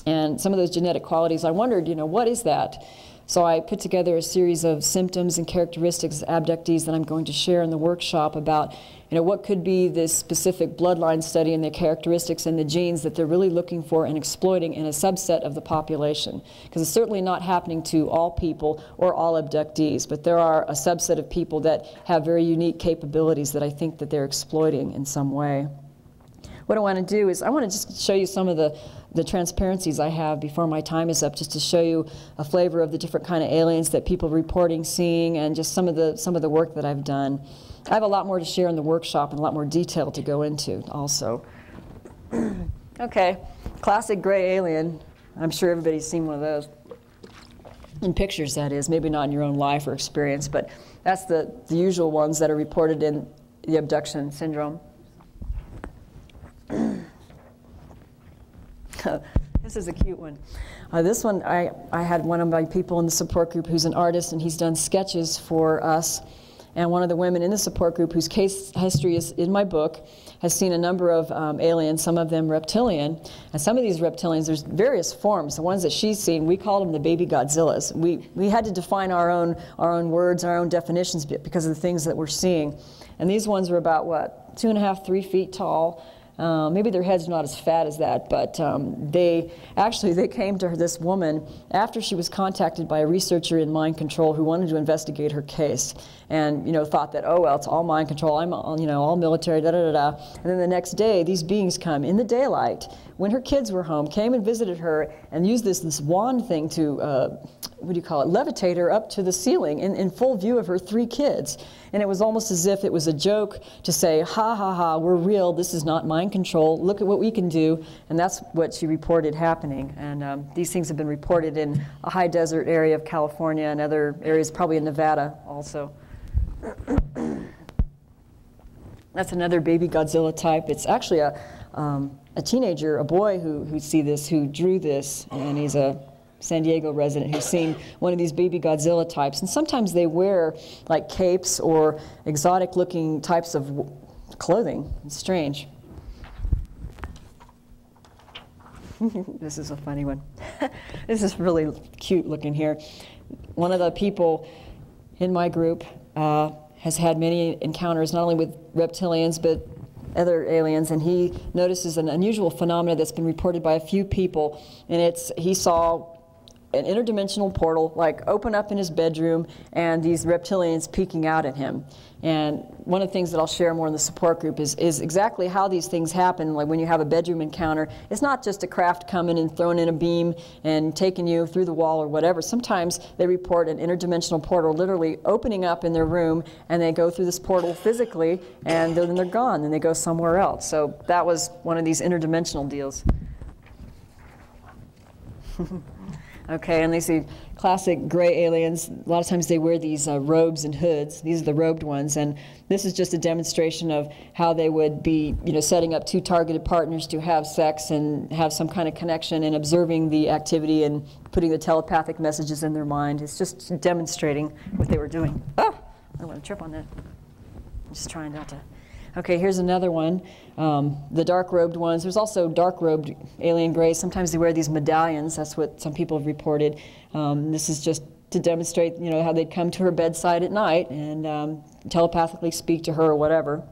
[SPEAKER 2] and some of those genetic qualities, I wondered, you know, what is that? So I put together a series of symptoms and characteristics of abductees that I'm going to share in the workshop about, you know, what could be this specific bloodline study and the characteristics and the genes that they're really looking for and exploiting in a subset of the population. Because it's certainly not happening to all people or all abductees, but there are a subset of people that have very unique capabilities that I think that they're exploiting in some way. What I want to do is I want to just show you some of the the transparencies I have before my time is up, just to show you a flavor of the different kind of aliens that people reporting seeing, and just some of the some of the work that I've done. I have a lot more to share in the workshop and a lot more detail to go into also. (clears throat) okay, classic gray alien. I'm sure everybody's seen one of those. In pictures, that is, maybe not in your own life or experience, but that's the, the usual ones that are reported in the abduction syndrome. This is a cute one. Uh, this one, I, I had one of my people in the support group who's an artist, and he's done sketches for us. And one of the women in the support group, whose case history is in my book, has seen a number of um, aliens, some of them reptilian. And some of these reptilians, there's various forms. The ones that she's seen, we call them the baby Godzillas. We, we had to define our own, our own words, our own definitions because of the things that we're seeing. And these ones were about, what, two and a half, three feet tall. Uh, maybe their head's not as fat as that, but um, they actually they came to her, this woman after she was contacted by a researcher in mind control who wanted to investigate her case, and you know thought that oh well it's all mind control, I'm you know all military da da da da, and then the next day these beings come in the daylight when her kids were home, came and visited her and used this this wand thing to. Uh, what do you call it, levitate her up to the ceiling in, in full view of her three kids. And it was almost as if it was a joke to say, ha ha ha, we're real, this is not mind control, look at what we can do. And that's what she reported happening. And um, these things have been reported in a high desert area of California and other areas, probably in Nevada also. (clears throat) That's another baby Godzilla type. It's actually a, um, a teenager, a boy who, who see this, who drew this, and he's a San Diego resident who's seen one of these baby Godzilla types. And sometimes they wear like capes or exotic looking types of clothing. It's strange. (laughs) this is a funny one. (laughs) this is really cute looking here. One of the people in my group uh, has had many encounters not only with reptilians but other aliens, and he notices an unusual phenomenon that's been reported by a few people, and it's he saw an interdimensional portal like open up in his bedroom and these reptilians peeking out at him. And one of the things that i'll share more in the support group is, is exactly how these things happen. Like when you have a bedroom encounter it's not just a craft coming and throwing in a beam and taking you through the wall or whatever. Sometimes they report an interdimensional portal literally opening up in their room and they go through this portal physically and then they're gone and they go somewhere else. So that was one of these interdimensional deals (laughs) Okay, and they see classic gray aliens. A lot of times they wear these uh, robes and hoods. These are the robed ones, and this is just a demonstration of how they would be, you know, setting up two targeted partners to have sex and have some kind of connection and observing the activity and putting the telepathic messages in their mind. It's just demonstrating what they were doing. Oh, I don't want to trip on that. I'm just trying not to. Okay, here's another one. Um, the dark robed ones. There's also dark robed alien grays. Sometimes they wear these medallions. That's what some people have reported. Um, this is just to demonstrate, you know, how they'd come to her bedside at night and um, telepathically speak to her or whatever.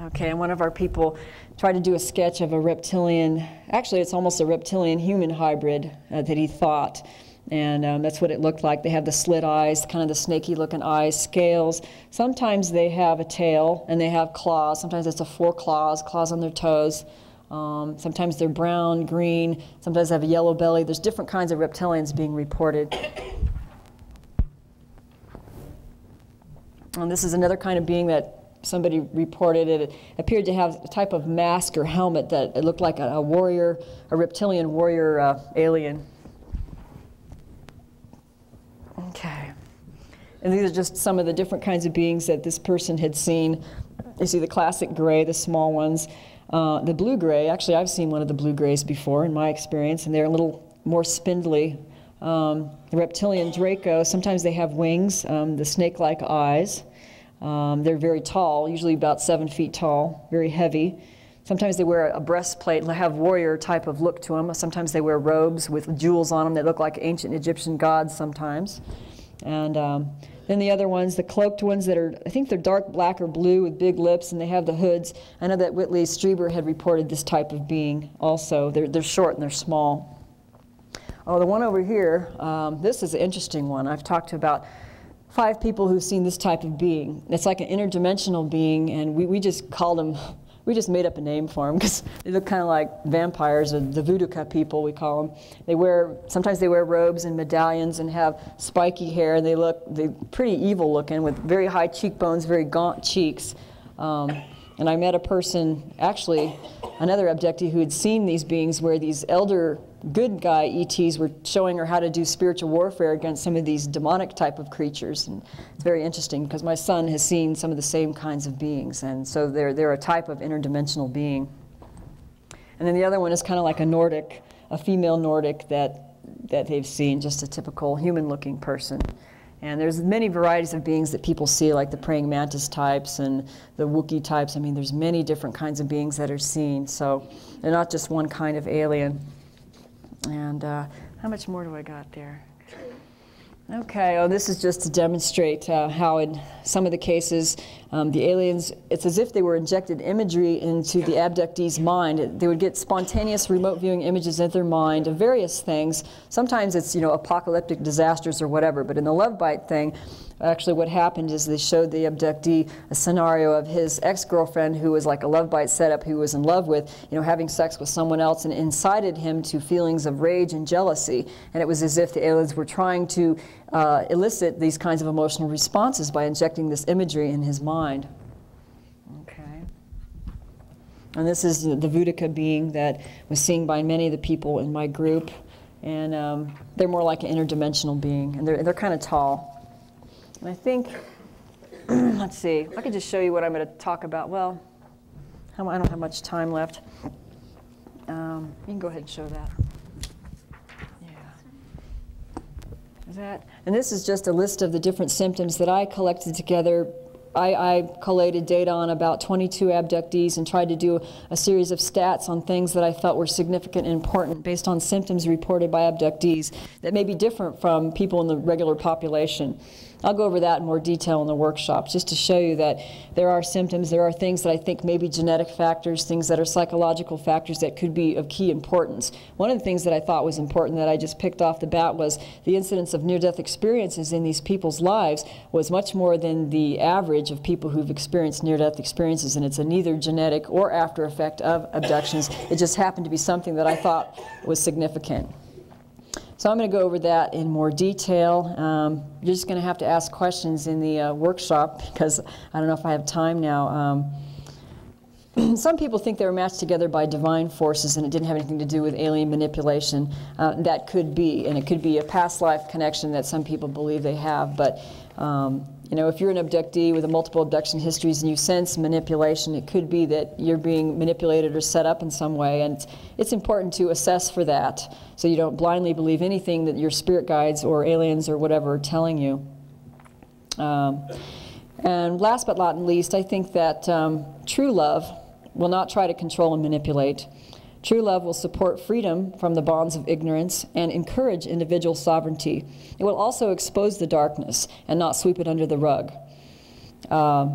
[SPEAKER 2] Okay, and one of our people tried to do a sketch of a reptilian. Actually, it's almost a reptilian human hybrid uh, that he thought and um, that's what it looked like. They have the slit eyes, kind of the snaky looking eyes, scales. Sometimes they have a tail and they have claws. Sometimes it's a four claws, claws on their toes. Um, sometimes they're brown, green. Sometimes they have a yellow belly. There's different kinds of reptilians being reported. And this is another kind of being that somebody reported it appeared to have a type of mask or helmet that it looked like a, a warrior, a reptilian warrior uh, alien. Okay. And these are just some of the different kinds of beings that this person had seen. You see the classic gray, the small ones. Uh, the blue gray, actually, I've seen one of the blue grays before in my experience, and they're a little more spindly. Um, the reptilian Draco, sometimes they have wings, um, the snake like eyes. Um, they're very tall, usually about seven feet tall, very heavy. Sometimes they wear a breastplate and have warrior type of look to them. Sometimes they wear robes with jewels on them that look like ancient Egyptian gods sometimes. And um, then the other ones, the cloaked ones that are, I think they're dark black or blue with big lips and they have the hoods. I know that Whitley Strieber had reported this type of being also. They're, they're short and they're small. Oh, the one over here, um, this is an interesting one. I've talked to about five people who've seen this type of being. It's like an interdimensional being, and we, we just called them we just made up a name for them because they look kind of like vampires or the voodoo people we call them they wear sometimes they wear robes and medallions and have spiky hair and they look they pretty evil looking with very high cheekbones very gaunt cheeks. Um, and i met a person actually another abductee who had seen these beings where these elder good guy ETs were showing her how to do spiritual warfare against some of these demonic type of creatures. And it's very interesting because my son has seen some of the same kinds of beings. And so they're, they're a type of interdimensional being. And then the other one is kind of like a Nordic, a female Nordic that, that they've seen, just a typical human looking person. And there's many varieties of beings that people see, like the praying mantis types and the Wookiee types. I mean, there's many different kinds of beings that are seen. So they're not just one kind of alien. And uh, how much more do I got there? Okay, oh, this is just to demonstrate uh, how in some of the cases Um, the aliens, it's as if they were injected imagery into the abductee's mind. They would get spontaneous remote viewing images in their mind of various things. Sometimes it's, you know, apocalyptic disasters or whatever, but in the love bite thing, Actually, what happened is they showed the abductee a scenario of his ex-girlfriend, who was like a love bite setup, who was in love with, you know, having sex with someone else, and incited him to feelings of rage and jealousy. And it was as if the aliens were trying to uh, elicit these kinds of emotional responses by injecting this imagery in his mind. Okay. And this is the Boudica being that was seen by many of the people in my group. And um, they're more like an interdimensional being, and they're, they're kind of tall. And I think, (clears throat) let's see, I could just show you what I'm going to talk about. Well, I don't have much time left. Um, you can go ahead and show that. Yeah. Is that? And this is just a list of the different symptoms that I collected together. I, I collated data on about 22 abductees and tried to do a series of stats on things that I felt were significant and important based on symptoms reported by abductees that may be different from people in the regular population. I'll go over that in more detail in the workshop just to show you that there are symptoms, there are things that I think may be genetic factors, things that are psychological factors that could be of key importance. One of the things that I thought was important that I just picked off the bat was the incidence of near-death experiences in these people's lives was much more than the average of people who've experienced near-death experiences, and it's a neither genetic or after effect of abductions. It just happened to be something that I thought was significant. So I'm going to go over that in more detail. Um, you're just going to have to ask questions in the uh, workshop (laughs) because I don't know if I have time now. Um, (clears throat) some people think they were matched together by divine forces and it didn't have anything to do with alien manipulation. Uh, that could be, and it could be a past life connection that some people believe they have. But um, you know, if you're an abductee with a multiple abduction histories and you sense manipulation, it could be that you're being manipulated or set up in some way, and it's, important to assess for that so you don't blindly believe anything that your spirit guides or aliens or whatever are telling you. Um, and last but not least, I think that um, true love will not try to control and manipulate. True love will support freedom from the bonds of ignorance and encourage individual sovereignty. It will also expose the darkness and not sweep it under the rug. Uh,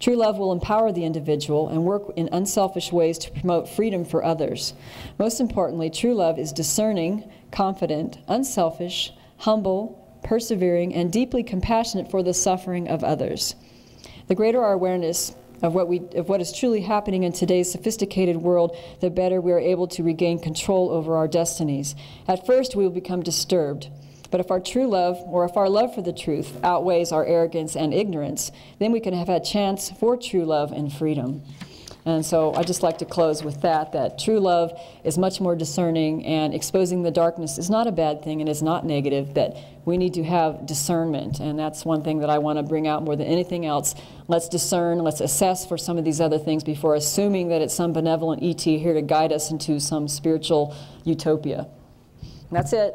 [SPEAKER 2] true love will empower the individual and work in unselfish ways to promote freedom for others. Most importantly, true love is discerning, confident, unselfish, humble, persevering, and deeply compassionate for the suffering of others. The greater our awareness of what, we, of what is truly happening in today's sophisticated world, the better we are able to regain control over our destinies. At first, we will become disturbed. But if our true love, or if our love for the truth, outweighs our arrogance and ignorance, then we can have a chance for true love and freedom. And so I just like to close with that, that true love is much more discerning and exposing the darkness is not a bad thing and is not negative, that we need to have discernment. And that's one thing that I want to bring out more than anything else. Let's discern, let's assess for some of these other things before assuming that it's some benevolent ET here to guide us into some spiritual utopia. And that's it.